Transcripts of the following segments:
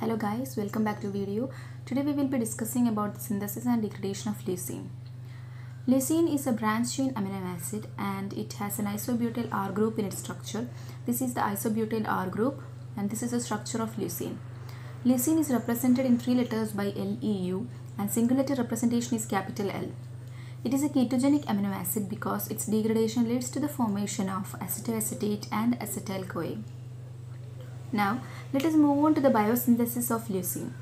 Hello guys, welcome back to video. Today we will be discussing about the synthesis and degradation of leucine. Leucine is a branched chain amino acid and it has an isobutyl R group in its structure. This is the isobutyl R group and this is the structure of leucine. Leucine is represented in three letters by LEU and single letter representation is capital L. It is a ketogenic amino acid because its degradation leads to the formation of acetoacetate and acetyl CoA. Now, let us move on to the biosynthesis of leucine.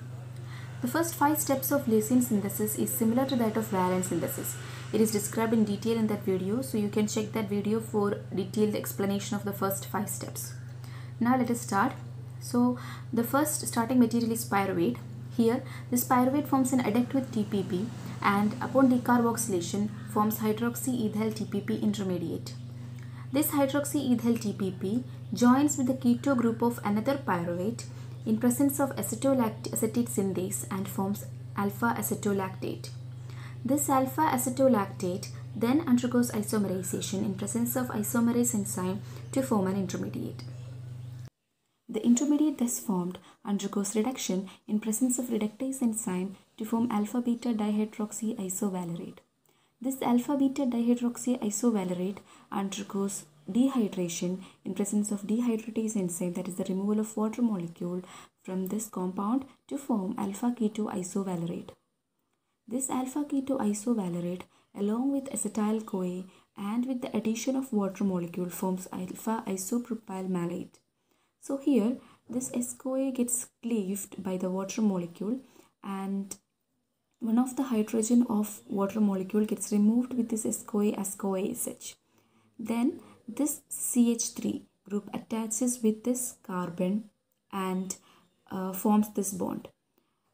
The first five steps of leucine synthesis is similar to that of valine synthesis. It is described in detail in that video, so you can check that video for detailed explanation of the first five steps. Now let us start. So, the first starting material is pyruvate. Here, this pyruvate forms an adduct with TPP and upon decarboxylation forms hydroxyethyl TPP intermediate. This hydroxyethyl TPP joins with the keto group of another pyruvate in presence of acetolactate synthase and forms alpha acetolactate. This alpha acetolactate then undergoes isomerization in presence of isomerase enzyme to form an intermediate. The intermediate thus formed undergoes reduction in presence of reductase enzyme to form alpha beta dihydroxy isovalerate. This alpha beta dihydroxy isovalerate undergoes dehydration in presence of dehydratase enzyme that is the removal of water molecule from this compound to form alpha keto isovalerate. This alpha keto isovalerate along with acetyl CoA and with the addition of water molecule forms alpha isopropyl malate. So here this S-CoA gets cleaved by the water molecule and one of the hydrogen of water molecule gets removed with this S-CoA as CoASH. Then this CH3 group attaches with this carbon and uh, forms this bond.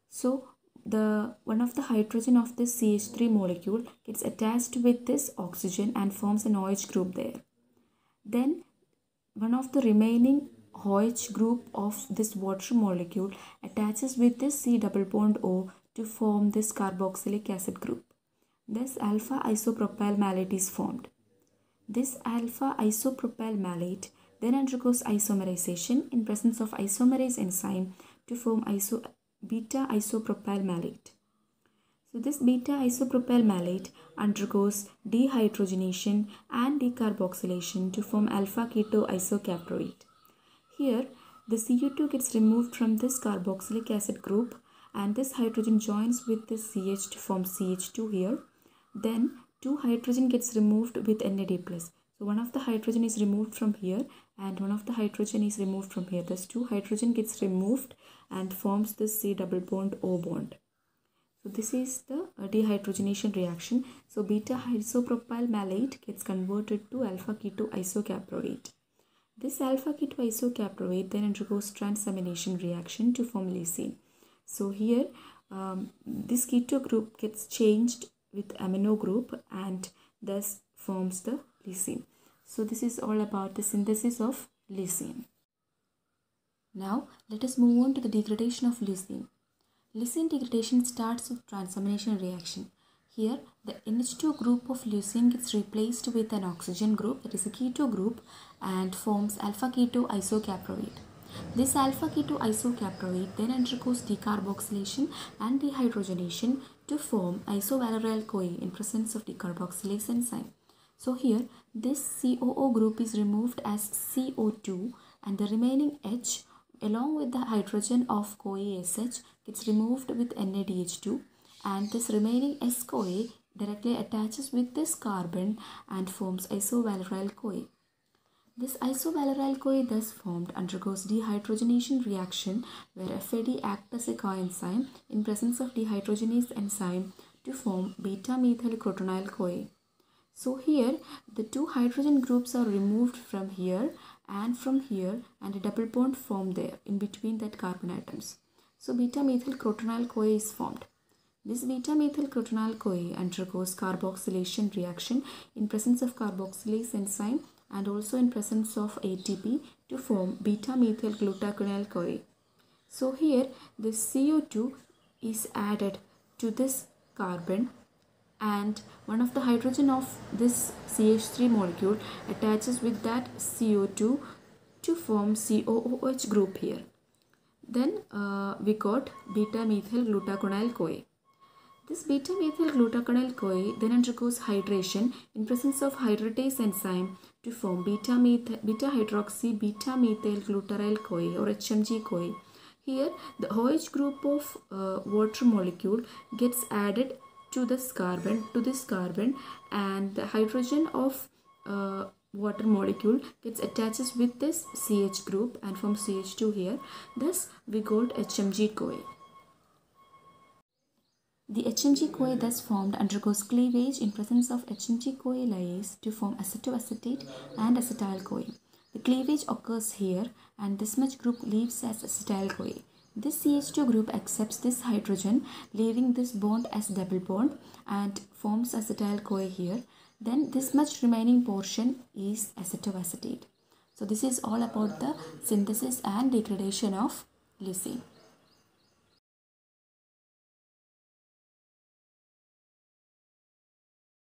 So the one of the hydrogen of this CH3 molecule gets attached with this oxygen and forms an OH group there. Then one of the remaining OH group of this water molecule attaches with this C double bond O to form this carboxylic acid group. Thus alpha isopropyl malate is formed. This alpha isopropyl malate then undergoes isomerization in presence of isomerase enzyme to form iso beta isopropyl malate. So this beta isopropyl malate undergoes dehydrogenation and decarboxylation to form alpha keto isocaproate. Here the CO2 gets removed from this carboxylic acid group and this hydrogen joins with this CH to form CH2 here. Then two hydrogen gets removed with NAD+. Plus. So one of the hydrogen is removed from here and one of the hydrogen is removed from here. Thus two hydrogen gets removed and forms this C double bond O bond. So this is the uh, dehydrogenation reaction. So beta isopropyl malate gets converted to alpha keto isocaproate. This alpha keto isocaproate then undergoes transamination reaction to form leucine. So here um, this keto group gets changed with amino group and thus forms the leucine So this is all about the synthesis of leucine Now let us move on to the degradation of leucine leucine degradation starts with transamination reaction. Here the NH2 group of leucine gets replaced with an oxygen group that is a keto group and forms alpha keto isocaproate. This alpha keto isocaproate then undergoes decarboxylation and dehydrogenation to form isovaleryl CoA in presence of decarboxylase enzyme. So here this COO group is removed as CO2 and the remaining H along with the hydrogen of CoASH gets removed with NADH2 and this remaining S-CoA directly attaches with this carbon and forms isovaleryl CoA. This isovaleryl CoA thus formed undergoes dehydrogenation reaction where FAD acts as a coenzyme in presence of dehydrogenase enzyme to form beta-methylcrotonyl CoA. So here the two hydrogen groups are removed from here and from here and a double bond formed there in between that carbon atoms. So beta-methylcrotonyl CoA is formed. This beta-methylcrotonyl CoA undergoes carboxylation reaction in presence of carboxylase enzyme and also in presence of ATP to form beta-methylglutaconyl CoA. So here the CO2 is added to this carbon and one of the hydrogen of this CH3 molecule attaches with that CO2 to form COOH group here. Then uh, we got beta methyl glutaconyl CoA. This beta methyl glutaconyl CoA then undergoes hydration in presence of hydratase enzyme to form beta, beta hydroxy beta methyl glutaryl CoA or HMG CoA. Here the OH group of uh, water molecule gets added to this carbon to this carbon and the hydrogen of uh, water molecule gets attaches with this CH group and forms CH2 here. Thus we got HMG CoA. The HMG CoA thus formed undergoes cleavage in presence of HMG CoA lyase to form acetoacetate and acetyl CoA. The cleavage occurs here and this much group leaves as acetyl CoA. This CH2 group accepts this hydrogen leaving this bond as double bond and forms acetyl CoA here. Then this much remaining portion is acetoacetate. So this is all about the synthesis and degradation of leucine.